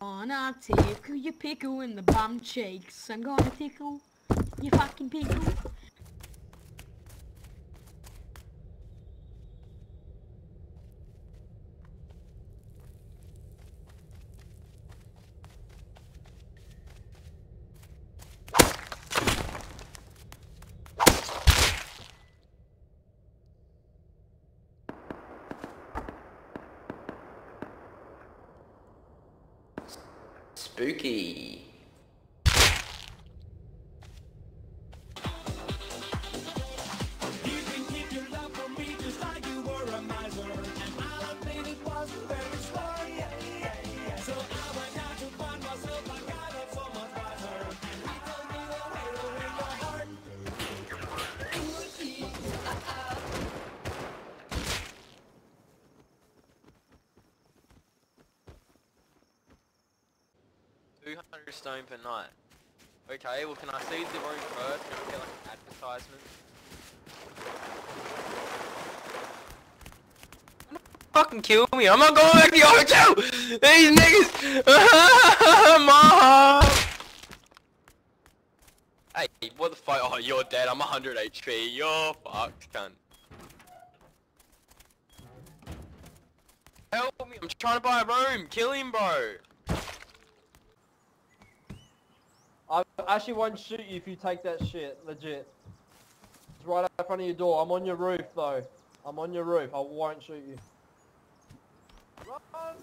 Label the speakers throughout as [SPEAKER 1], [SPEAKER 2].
[SPEAKER 1] gonna tickle your pickle in the bum cheeks. I'm gonna tickle your fucking pickle.
[SPEAKER 2] Spooky. Okay, well can I see the room first? Can I get like an advertisement? Fucking kill me! I'm not going back to your hotel! These niggas! Mom! Hey, what the fuck? Oh, you're dead. I'm 100 HP. You're fucked, cunt. Help me! I'm trying to buy a room. Kill him, bro.
[SPEAKER 3] I actually won't shoot you if you take that shit, legit. It's right out front of your door. I'm on your roof though. I'm on your roof. I won't shoot you. Run! Run!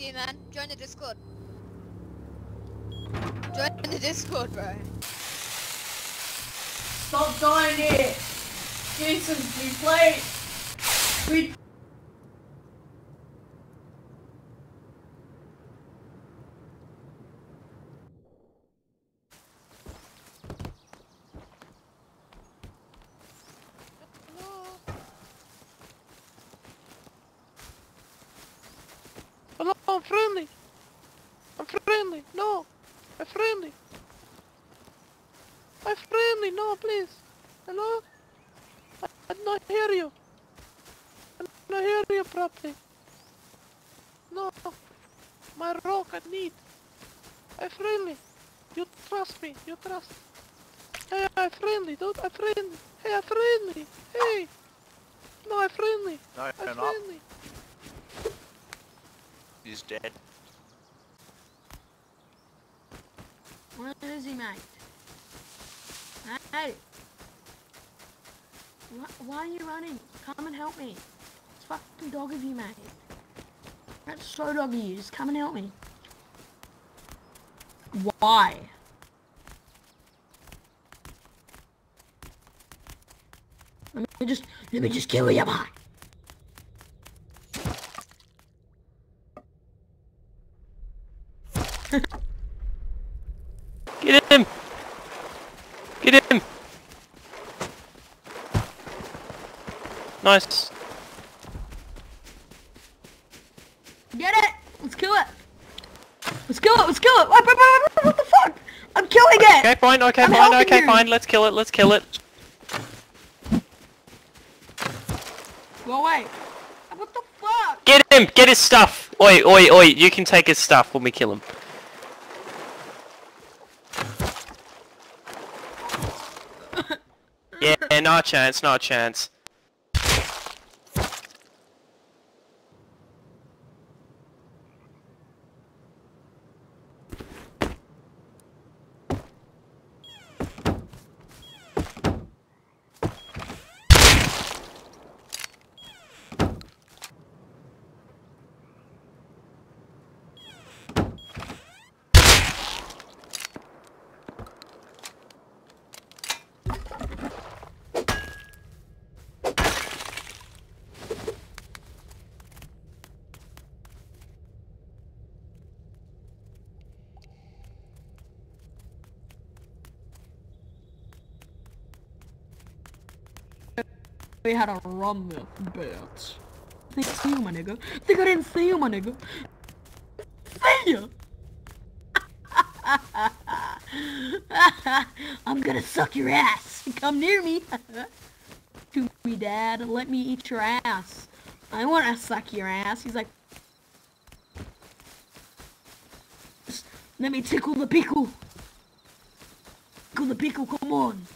[SPEAKER 4] Knows you, man. Join the Discord. Join the Discord, bro.
[SPEAKER 5] Stop dying here! Jesus, we played! We
[SPEAKER 6] Hello, I'm friendly. I'm friendly. No, I'm friendly. I'm friendly. No, please. Hello? I, I not hear you. I not hear you properly. No, my rock I need. I'm friendly. You trust me. You trust. Hey, I'm friendly, dude. I'm friendly. Hey, I'm friendly. Hey. No, I'm friendly.
[SPEAKER 7] No,
[SPEAKER 6] I'm
[SPEAKER 7] not. He's dead.
[SPEAKER 1] Where is he, mate? Hey! Why are you running? Come and help me. It's fucking dog of you, mate. That's so dog of you. Just come and help me. Why? Let me just, let me just kill you, mate.
[SPEAKER 6] Get him! Get him! Nice.
[SPEAKER 1] Get it! Let's kill it! Let's kill it! Let's kill it! What, what, what, what the fuck? I'm killing it!
[SPEAKER 6] Okay, fine, okay,
[SPEAKER 1] I'm
[SPEAKER 6] fine, okay,
[SPEAKER 1] you.
[SPEAKER 6] fine, let's kill it, let's kill it.
[SPEAKER 1] Go away! What the fuck?
[SPEAKER 6] Get him! Get his stuff! Oi, oi, oi, you can take his stuff when we kill him. Yeah, no chance, no chance.
[SPEAKER 1] You had to run this bitch. Think I see you, my nigga. Think I didn't see you, my nigga. See ya. I'm gonna suck your ass. Come near me. to me, dad. Let me eat your ass. I wanna suck your ass. He's like, let me tickle the pickle. Tickle the pickle, come on.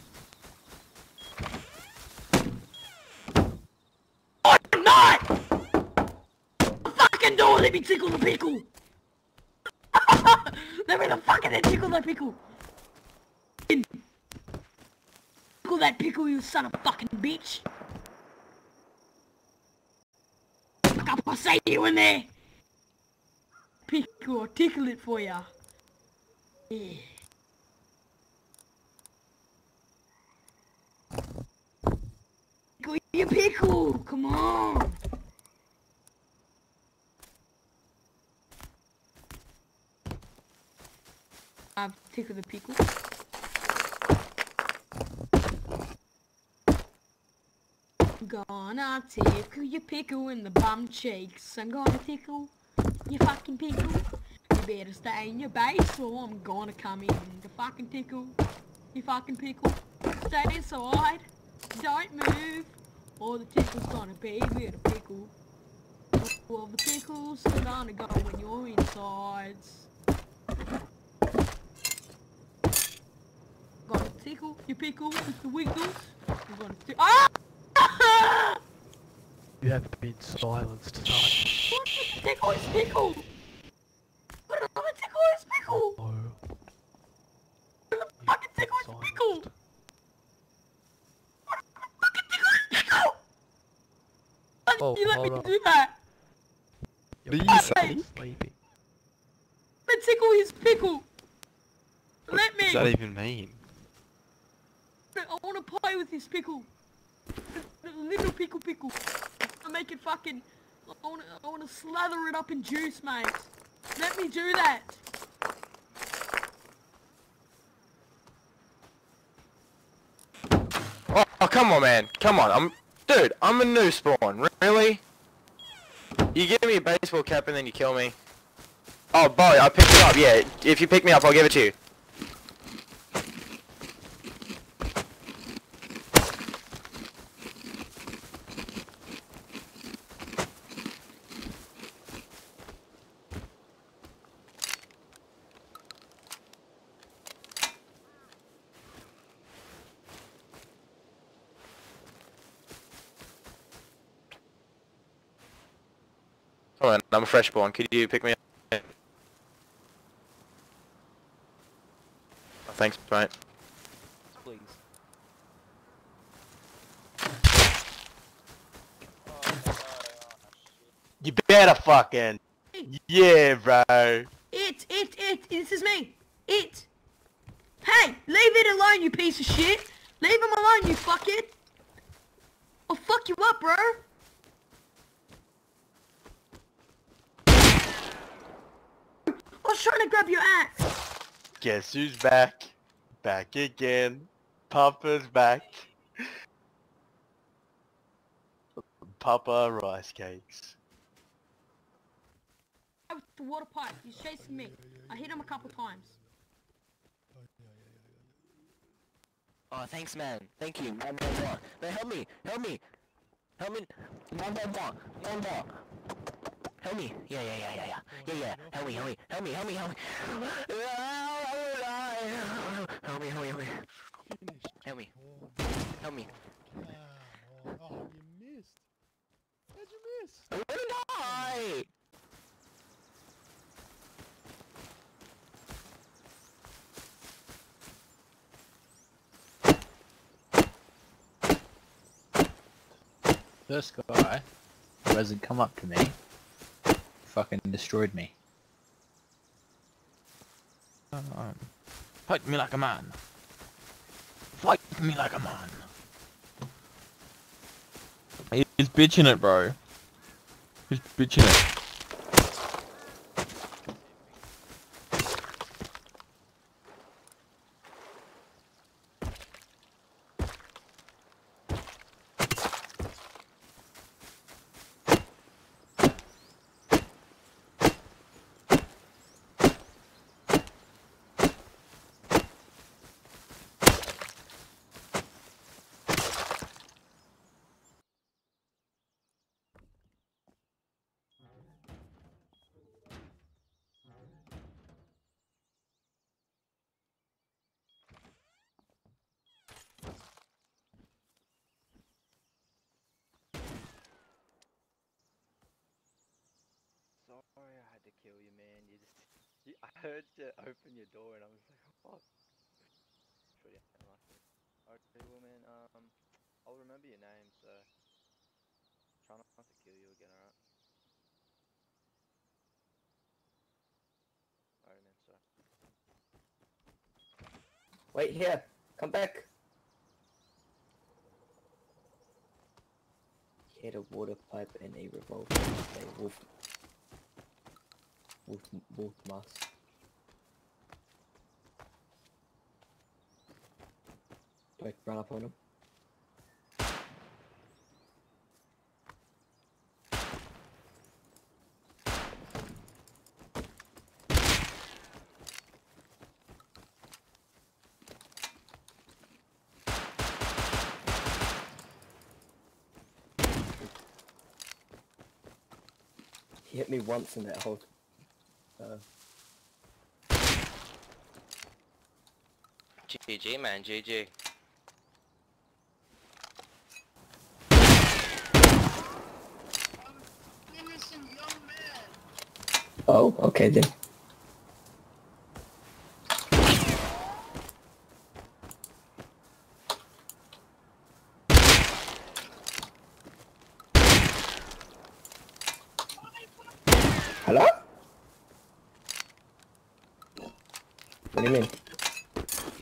[SPEAKER 1] Oh, I'm not! Door, let me tickle the pickle! let me the fucking tickle the pickle! Tickle that pickle, you son of fucking bitch! Fuck up, I'll say you in there! Pickle, I'll tickle it for ya. Yeah. Pickle, you pickle! Come on! I've tickled the pickle. Gonna tickle your pickle in the bum cheeks. I'm gonna tickle your fucking pickle. You better stay in your base or I'm gonna come in to fucking tickle your fucking pickle. Stay inside. Don't move. Or the tickle's gonna be with a pickle. Well, the pickles are gonna go when you're insides. Gonna tickle your pickle with the wiggles. I'm gonna tickle. Ah!
[SPEAKER 6] You have been silenced tonight.
[SPEAKER 1] What the tickle is pickle? What the tickle is pickle?
[SPEAKER 6] Oh,
[SPEAKER 1] What the fucking tickle is pickle?
[SPEAKER 6] silenced.
[SPEAKER 1] Fucking tickle is pickle! Why did
[SPEAKER 6] Oh,
[SPEAKER 1] you let me
[SPEAKER 6] hold on.
[SPEAKER 1] do that?
[SPEAKER 6] You're
[SPEAKER 1] Please.
[SPEAKER 6] fucking sleepy.
[SPEAKER 1] The tickle is pickle! Let me!
[SPEAKER 7] does that even mean?
[SPEAKER 1] I wanna play with this pickle. Little pickle pickle. I make it fucking. I wanna, I wanna slather it up in juice, mate. Let me do that.
[SPEAKER 2] Oh, oh, come on, man. Come on. I'm, dude. I'm a new spawn. Really? You give me a baseball cap and then you kill me. Oh, boy, I picked it up. Yeah, if you pick me up, I'll give it to you. Come on, I'm a fresh spawn. Could you pick me up? Oh, thanks, mate.
[SPEAKER 7] Please.
[SPEAKER 8] You better fucking. Yeah, bro.
[SPEAKER 1] It, it, it. This is me. It. Hey, leave it alone, you piece of shit. Leave him alone, you fuckhead. I'll fuck you up, bro. I was trying to grab your axe.
[SPEAKER 8] Guess who's back? Back again. Papa's back. Papa rice cakes.
[SPEAKER 1] With the water pipe, he's chasing me. I hit him a couple times.
[SPEAKER 9] Oh, thanks, man. Thank you. One more, more. Man, help me. Help me. Help me. One more, more. One more. Help me. Yeah, yeah, yeah, yeah, yeah. Oh, yeah, yeah. Help me, help me. Help me, help me, help me. Help me, help me, help me. Help me. Help me.
[SPEAKER 6] Oh, you missed. How'd you miss?
[SPEAKER 9] I'm gonna die!
[SPEAKER 10] First guy who hasn't come up to me fucking destroyed me.
[SPEAKER 7] Um, fight me like a man. Fight me like a man. He's bitching it, bro. He's bitching it.
[SPEAKER 8] you, I heard you open your door and I was like, oh, fuck. Sure, yeah, I like it. Okay, well, man, um, I'll remember your name, so try not to kill you again, alright? Alright, man, so.
[SPEAKER 11] Wait here. Come back. He had a water pipe and a revolver. Wolf, wolf mask. Like run up on him. He hit me once in that whole. Uh,
[SPEAKER 12] GG, man, GG.
[SPEAKER 11] oh, okay then. What do you mean?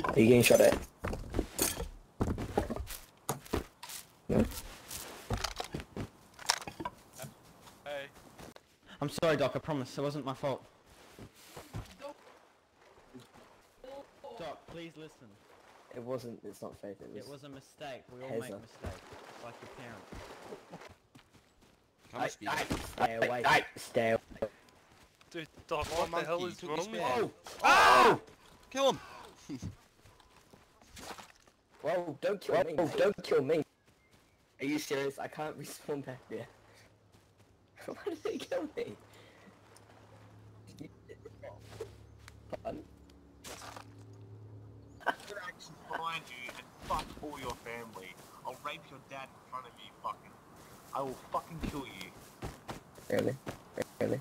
[SPEAKER 11] Are you getting shot at? No?
[SPEAKER 8] Hey.
[SPEAKER 13] I'm sorry, Doc. I promise. It wasn't my fault. Doc, please listen.
[SPEAKER 11] It wasn't, it's not faith, it was...
[SPEAKER 13] It was a mistake. We all make mistakes. It's like your parents.
[SPEAKER 11] I, I, stay away, stay away.
[SPEAKER 8] Dude, Doc,
[SPEAKER 10] More
[SPEAKER 8] what the hell is wrong with
[SPEAKER 10] spear.
[SPEAKER 8] you?
[SPEAKER 10] Oh! oh! Kill him!
[SPEAKER 11] Whoa, don't kill me. Don't kill me. Are you serious? I can't respawn back there. Why did they kill me? Pardon?
[SPEAKER 9] I'm gonna actually find you and fuck all your family. I'll rape your dad in front of you, fucking. I will fucking kill you.
[SPEAKER 11] Really? Really?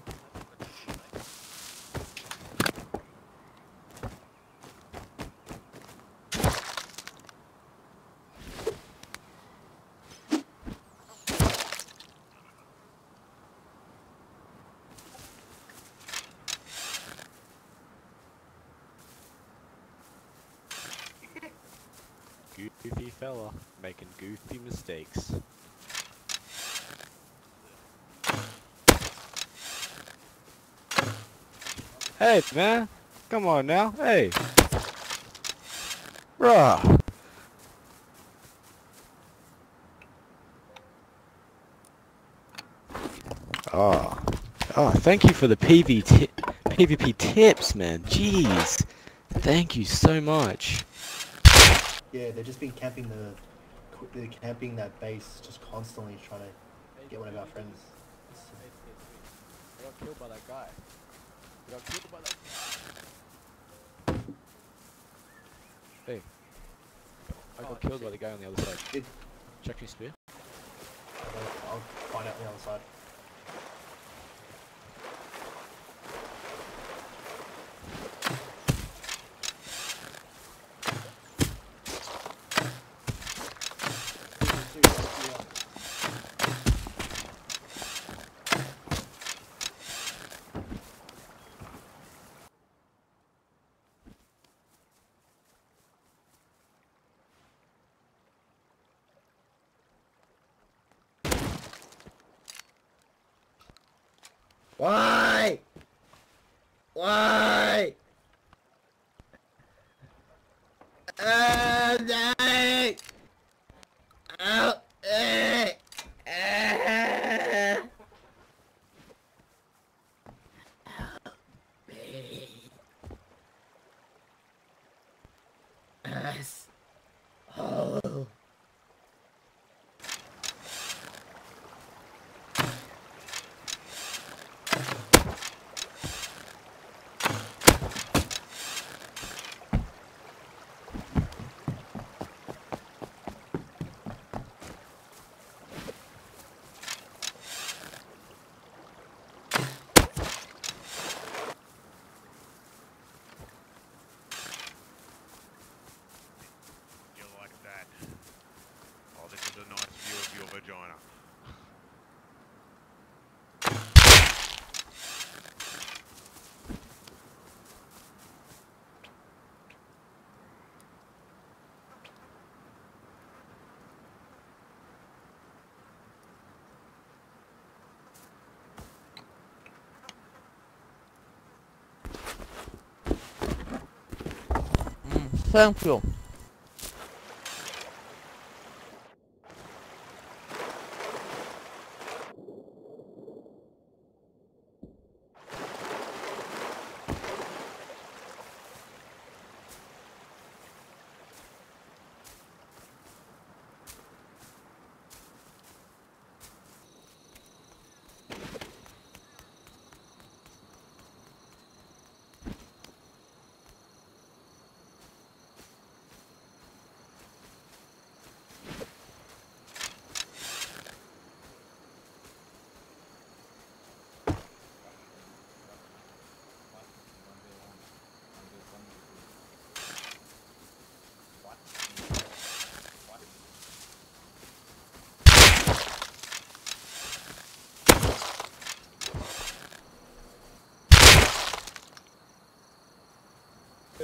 [SPEAKER 14] Goofy fella, making goofy mistakes. Hey, man! Come on now, hey! Bruh! Oh. Oh, thank you for the PV ti- PvP tips, man. Jeez. Thank you so much.
[SPEAKER 15] Yeah, they've just been camping the, they're camping that base, just constantly trying to get one of our friends.
[SPEAKER 10] I got killed by that guy. I got killed by that Hey. I got killed by the guy on the other side. Check your spear.
[SPEAKER 15] I'll, I'll find out on the other side.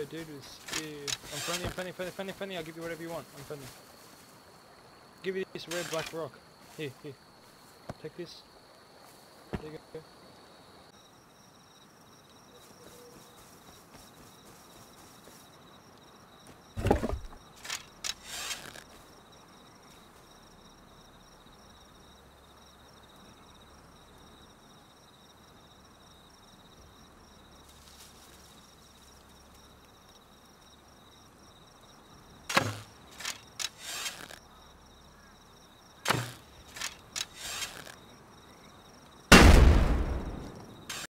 [SPEAKER 16] Dude, uh, I'm friendly, I'm friendly, friendly, friendly, friendly, I'll give you whatever you want, I'm friendly. Give you this red black rock. Here, here. Take this. There you go.